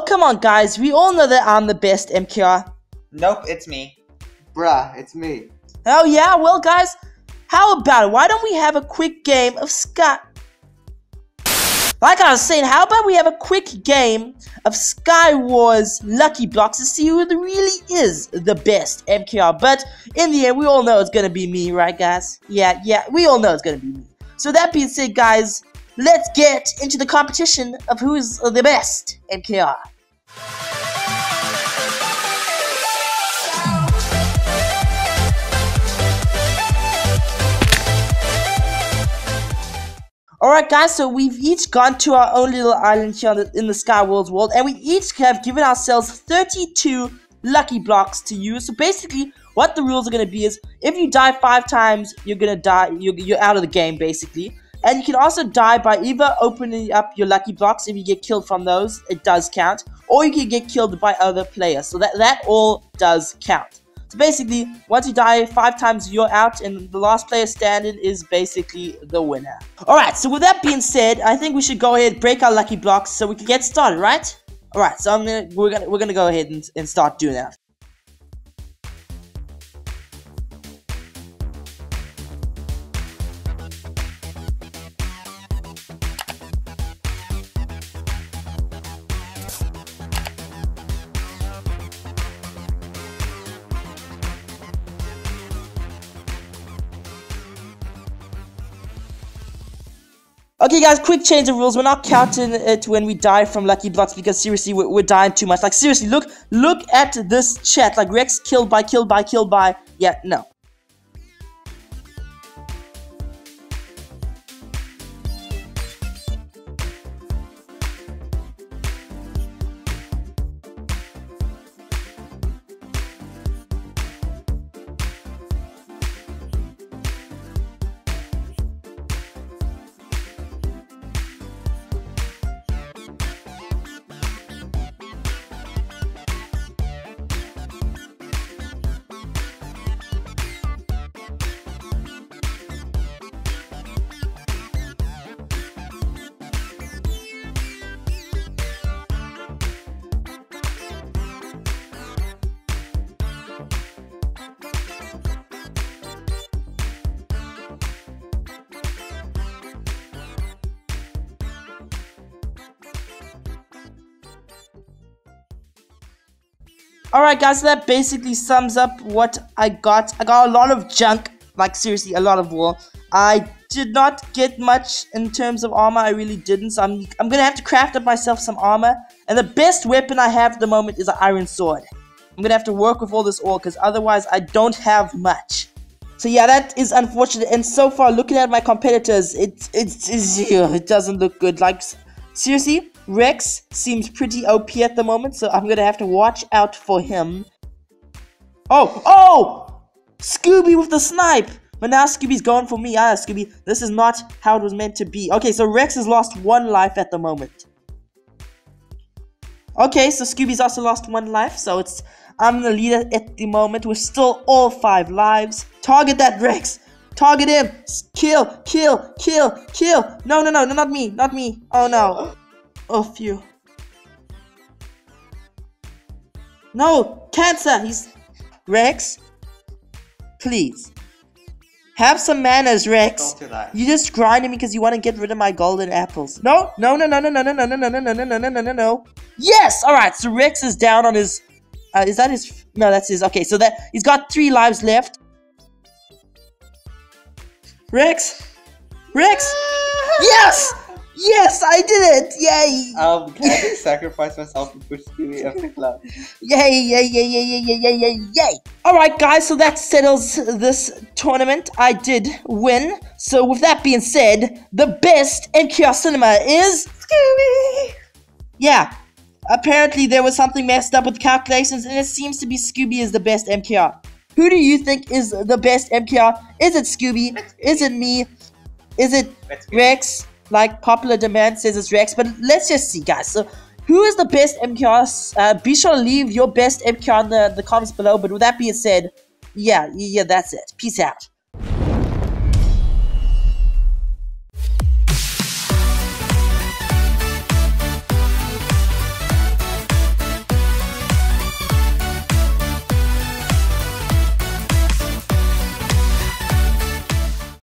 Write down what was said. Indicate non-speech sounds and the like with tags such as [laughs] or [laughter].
Oh, come on, guys. We all know that I'm the best MKR. Nope, it's me. Bruh, it's me. Oh, yeah? Well, guys, how about it? Why don't we have a quick game of Sky... Like I was saying, how about we have a quick game of Sky Wars Lucky Blocks to see who really is the best MKR. But in the end, we all know it's gonna be me, right, guys? Yeah, yeah, we all know it's gonna be me. So that being said, guys, let's get into the competition of who's the best MKR. Alright guys, so we've each gone to our own little island here in the Sky Wars world, and we each have given ourselves 32 lucky blocks to use. So basically, what the rules are going to be is, if you die 5 times, you're going to die, you're, you're out of the game basically. And you can also die by either opening up your lucky blocks, if you get killed from those, it does count, or you can get killed by other players, so that, that all does count. So basically, once you die five times, you're out, and the last player standing is basically the winner. Alright, so with that being said, I think we should go ahead break our lucky blocks so we can get started, right? Alright, so I'm gonna we're gonna we're gonna go ahead and, and start doing that. Okay, guys, quick change of rules. We're not counting it when we die from lucky blocks because seriously, we're, we're dying too much. Like seriously, look, look at this chat. Like Rex killed by, killed by, killed by. Yeah, no. Alright guys, so that basically sums up what I got. I got a lot of junk, like seriously, a lot of wool. I did not get much in terms of armor, I really didn't, so I'm, I'm gonna have to craft up myself some armor. And the best weapon I have at the moment is an iron sword. I'm gonna have to work with all this ore, because otherwise I don't have much. So yeah, that is unfortunate, and so far, looking at my competitors, it, it, it, [laughs] it doesn't look good. Like, seriously, Rex seems pretty OP at the moment, so I'm gonna have to watch out for him. Oh, oh! Scooby with the snipe! But now Scooby's gone for me. Ah, Scooby, this is not how it was meant to be. Okay, so Rex has lost one life at the moment. Okay, so Scooby's also lost one life, so it's I'm the leader at the moment. We're still all five lives. Target that Rex! Target him! Kill! Kill! Kill! Kill! No, no, no, no, not me, not me. Oh no of you. No, cancer. He's Rex. Please. Have some manners, Rex. Don't do that. You just grinding me because you want to get rid of my golden apples. No, no, no, no, no, no, no, no, no, no, no, no, no, no, no, no, no. Yes. All right. So Rex is down on his. Uh, is that his? No, that's his. Okay, so that he's got three lives left. Rex. Rex. Yes. Yes, I did it! Yay! Um, can I just sacrifice myself and push Scooby up the club? Yay, yay, yay, yay, yay, yay, yay, yay, yay! Alright, guys, so that settles this tournament. I did win. So, with that being said, the best MKR cinema is Scooby! Yeah, apparently there was something messed up with calculations, and it seems to be Scooby is the best MKR. Who do you think is the best MKR? Is it Scooby? Is it me? Is it Rex? Like popular demand says it's Rex, but let's just see, guys. So, who is the best MKR? Uh, be sure to leave your best MKR in the, the comments below. But with that being said, yeah, yeah, that's it. Peace out.